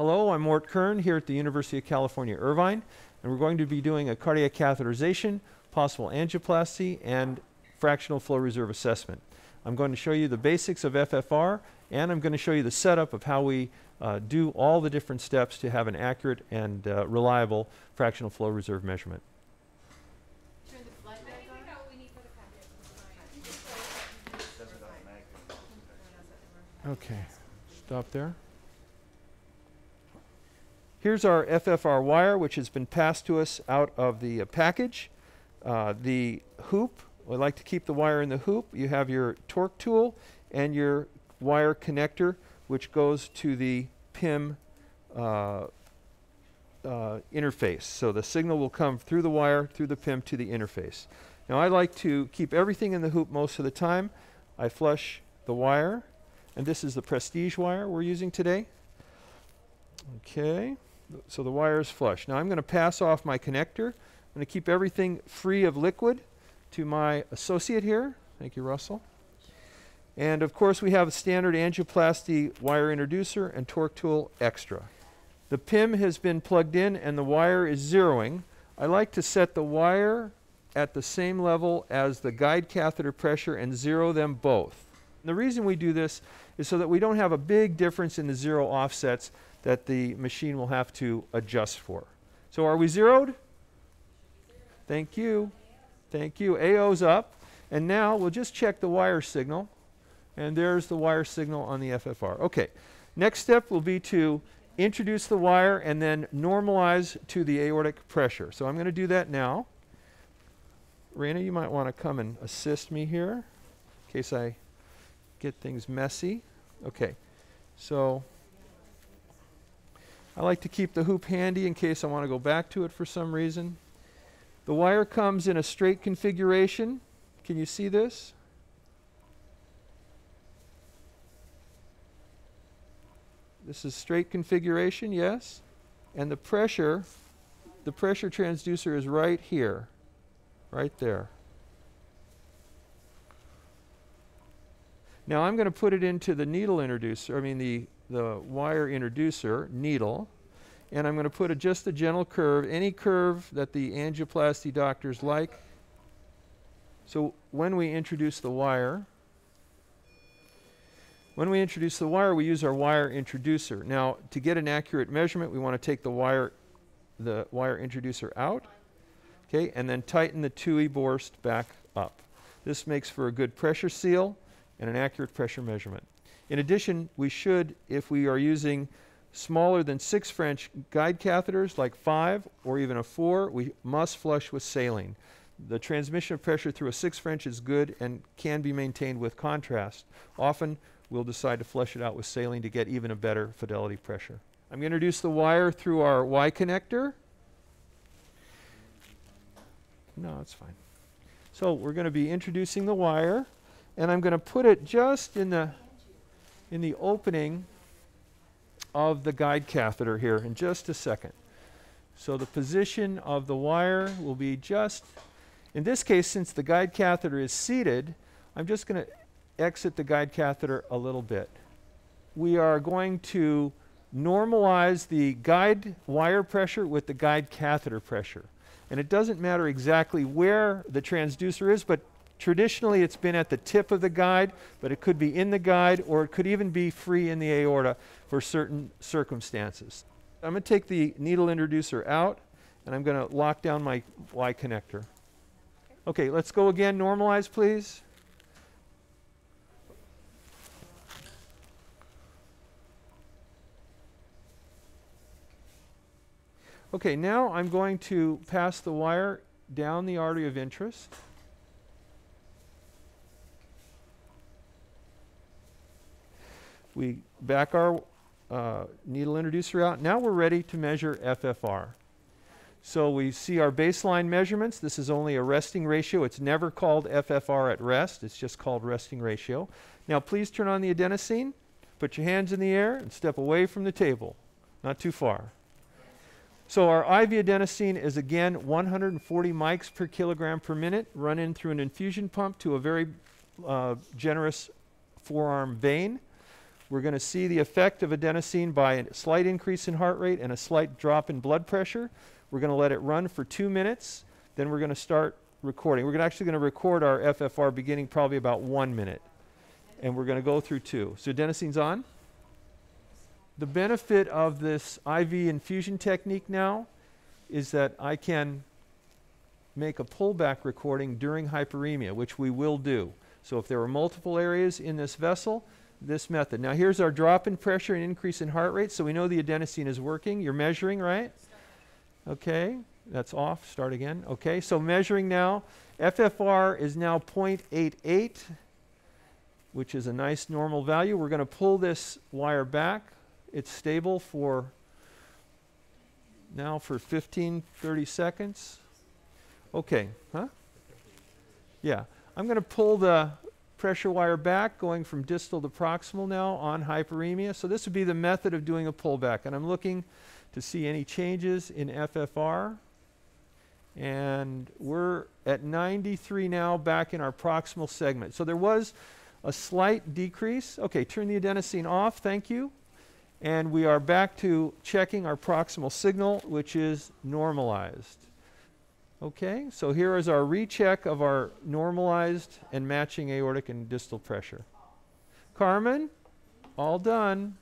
Hello, I'm Mort Kern here at the University of California, Irvine, and we're going to be doing a cardiac catheterization, possible angioplasty, and fractional flow reserve assessment. I'm going to show you the basics of FFR, and I'm going to show you the setup of how we uh, do all the different steps to have an accurate and uh, reliable fractional flow reserve measurement. Turn the light back on. Okay, stop there. Here's our FFR wire, which has been passed to us out of the uh, package. Uh, the hoop, we like to keep the wire in the hoop. You have your torque tool and your wire connector, which goes to the PIM uh, uh, interface. So the signal will come through the wire, through the PIM to the interface. Now I like to keep everything in the hoop most of the time. I flush the wire, and this is the Prestige wire we're using today. Okay, so the wire is flush. Now I'm going to pass off my connector. I'm going to keep everything free of liquid to my associate here. Thank you, Russell. And of course, we have a standard angioplasty wire introducer and torque tool extra. The PIM has been plugged in and the wire is zeroing. I like to set the wire at the same level as the guide catheter pressure and zero them both. And the reason we do this is so that we don't have a big difference in the zero offsets that the machine will have to adjust for. So are we zeroed? Thank you. Thank you. AO's up. And now we'll just check the wire signal. And there's the wire signal on the FFR. Okay. Next step will be to introduce the wire and then normalize to the aortic pressure. So I'm going to do that now. Raina, you might want to come and assist me here in case I get things messy. Okay. So I like to keep the hoop handy in case I want to go back to it for some reason. The wire comes in a straight configuration. Can you see this? This is straight configuration, yes? And the pressure, the pressure transducer is right here, right there. Now I'm going to put it into the needle introducer, I mean the, the wire introducer, needle, and I'm going to put a, just a gentle curve, any curve that the angioplasty doctors like. So when we introduce the wire, when we introduce the wire, we use our wire introducer. Now, to get an accurate measurement, we want to take the wire, the wire introducer out, okay, and then tighten the Tuohy Borst back up. This makes for a good pressure seal and an accurate pressure measurement. In addition, we should, if we are using smaller than six French guide catheters, like five or even a four, we must flush with saline. The transmission of pressure through a six French is good and can be maintained with contrast. Often, we'll decide to flush it out with saline to get even a better fidelity pressure. I'm going to introduce the wire through our Y connector. No, it's fine. So we're going to be introducing the wire and I'm going to put it just in the in the opening of the guide catheter here in just a second. So the position of the wire will be just, in this case, since the guide catheter is seated, I'm just going to exit the guide catheter a little bit. We are going to normalize the guide wire pressure with the guide catheter pressure. And it doesn't matter exactly where the transducer is, but Traditionally, it's been at the tip of the guide, but it could be in the guide or it could even be free in the aorta for certain circumstances. I'm going to take the needle introducer out and I'm going to lock down my Y connector. Okay, let's go again. Normalize, please. Okay, now I'm going to pass the wire down the artery of interest. We back our uh, needle introducer out. Now we're ready to measure FFR. So we see our baseline measurements. This is only a resting ratio. It's never called FFR at rest. It's just called resting ratio. Now please turn on the adenosine. Put your hands in the air and step away from the table. Not too far. So our IV adenosine is again 140 mics per kilogram per minute, run in through an infusion pump to a very uh, generous forearm vein. We're going to see the effect of adenosine by a slight increase in heart rate and a slight drop in blood pressure. We're going to let it run for two minutes. Then we're going to start recording. We're actually going to record our FFR beginning probably about one minute. And we're going to go through two. So adenosine's on. The benefit of this IV infusion technique now is that I can make a pullback recording during hyperemia, which we will do. So if there are multiple areas in this vessel, this method. Now here's our drop in pressure and increase in heart rate. So we know the adenosine is working. You're measuring, right? Okay, that's off. Start again. Okay, so measuring now. FFR is now 0.88, which is a nice normal value. We're going to pull this wire back. It's stable for now for 15, 30 seconds. Okay, huh? Yeah, I'm going to pull the pressure wire back, going from distal to proximal now on hyperemia. So this would be the method of doing a pullback. And I'm looking to see any changes in FFR. And we're at 93 now back in our proximal segment. So there was a slight decrease. Okay, turn the adenosine off, thank you. And we are back to checking our proximal signal, which is normalized. Okay, so here is our recheck of our normalized and matching aortic and distal pressure. Carmen, all done.